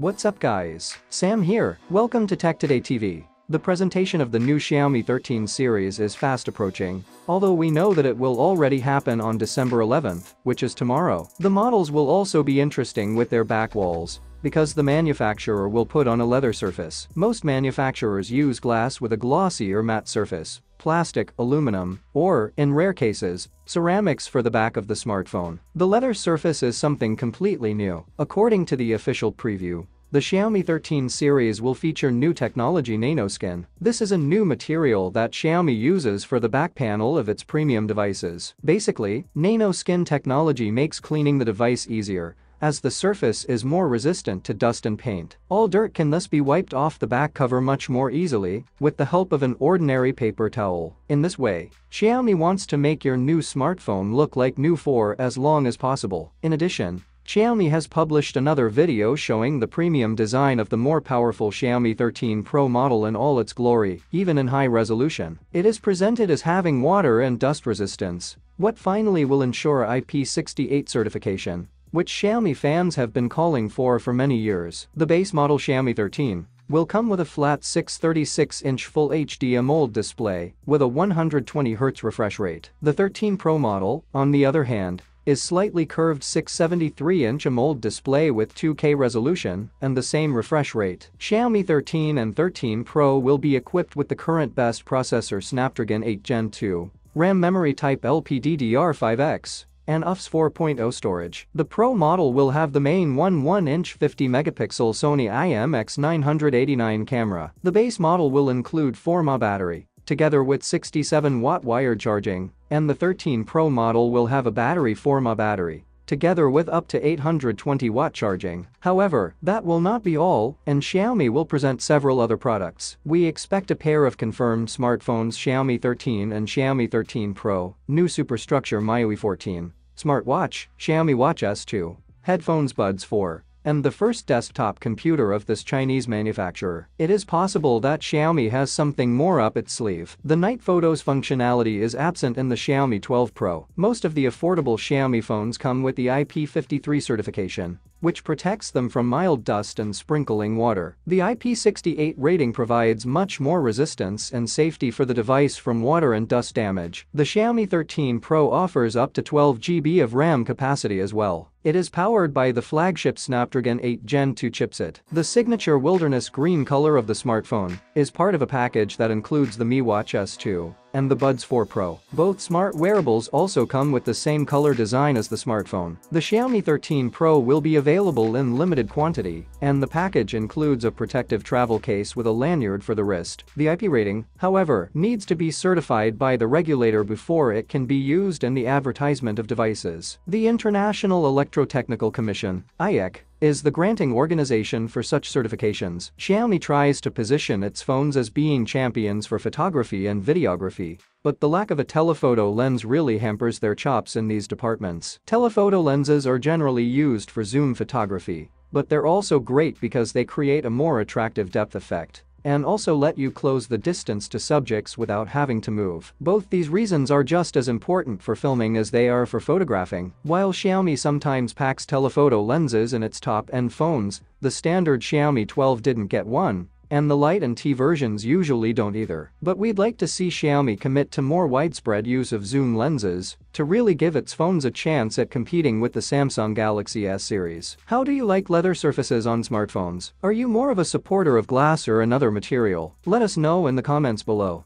What's up guys? Sam here, welcome to Tech Today TV. The presentation of the new Xiaomi 13 series is fast approaching, although we know that it will already happen on December 11th, which is tomorrow. The models will also be interesting with their back walls, because the manufacturer will put on a leather surface. Most manufacturers use glass with a glossy or matte surface, plastic, aluminum, or, in rare cases, ceramics for the back of the smartphone. The leather surface is something completely new. According to the official preview, the Xiaomi 13 series will feature new technology nanoskin. This is a new material that Xiaomi uses for the back panel of its premium devices. Basically, nanoskin technology makes cleaning the device easier as the surface is more resistant to dust and paint. All dirt can thus be wiped off the back cover much more easily with the help of an ordinary paper towel. In this way, Xiaomi wants to make your new smartphone look like new for as long as possible. In addition, Xiaomi has published another video showing the premium design of the more powerful Xiaomi 13 Pro model in all its glory, even in high resolution. It is presented as having water and dust resistance, what finally will ensure IP68 certification which Xiaomi fans have been calling for for many years. The base model Xiaomi 13 will come with a flat 636-inch Full HD AMOLED display with a 120Hz refresh rate. The 13 Pro model, on the other hand, is slightly curved 673-inch AMOLED display with 2K resolution and the same refresh rate. Xiaomi 13 and 13 Pro will be equipped with the current best processor Snapdragon 8 Gen 2, RAM memory type LPDDR5X, and UFS 4.0 storage. The Pro model will have the main 11-inch 50-megapixel Sony IMX989 camera. The base model will include 4mAh battery, together with 67-watt wired charging, and the 13 Pro model will have a battery 4mAh battery together with up to 820 watt charging. However, that will not be all, and Xiaomi will present several other products. We expect a pair of confirmed smartphones Xiaomi 13 and Xiaomi 13 Pro, new superstructure MIUI 14, smartwatch, Xiaomi Watch S2, headphones Buds 4, and the first desktop computer of this Chinese manufacturer. It is possible that Xiaomi has something more up its sleeve. The night photos functionality is absent in the Xiaomi 12 Pro. Most of the affordable Xiaomi phones come with the IP53 certification, which protects them from mild dust and sprinkling water. The IP68 rating provides much more resistance and safety for the device from water and dust damage. The Xiaomi 13 Pro offers up to 12 GB of RAM capacity as well. It is powered by the flagship Snapdragon 8 Gen 2 chipset. The signature wilderness green color of the smartphone is part of a package that includes the Mi Watch S2 and the Buds 4 Pro. Both smart wearables also come with the same color design as the smartphone. The Xiaomi 13 Pro will be available in limited quantity, and the package includes a protective travel case with a lanyard for the wrist. The IP rating, however, needs to be certified by the regulator before it can be used in the advertisement of devices. The International Electrotechnical Commission, IEC, is the granting organization for such certifications. Xiaomi tries to position its phones as being champions for photography and videography, but the lack of a telephoto lens really hampers their chops in these departments. Telephoto lenses are generally used for zoom photography, but they're also great because they create a more attractive depth effect and also let you close the distance to subjects without having to move. Both these reasons are just as important for filming as they are for photographing. While Xiaomi sometimes packs telephoto lenses in its top-end phones, the standard Xiaomi 12 didn't get one, and the Lite and T versions usually don't either. But we'd like to see Xiaomi commit to more widespread use of zoom lenses to really give its phones a chance at competing with the Samsung Galaxy S series. How do you like leather surfaces on smartphones? Are you more of a supporter of glass or another material? Let us know in the comments below.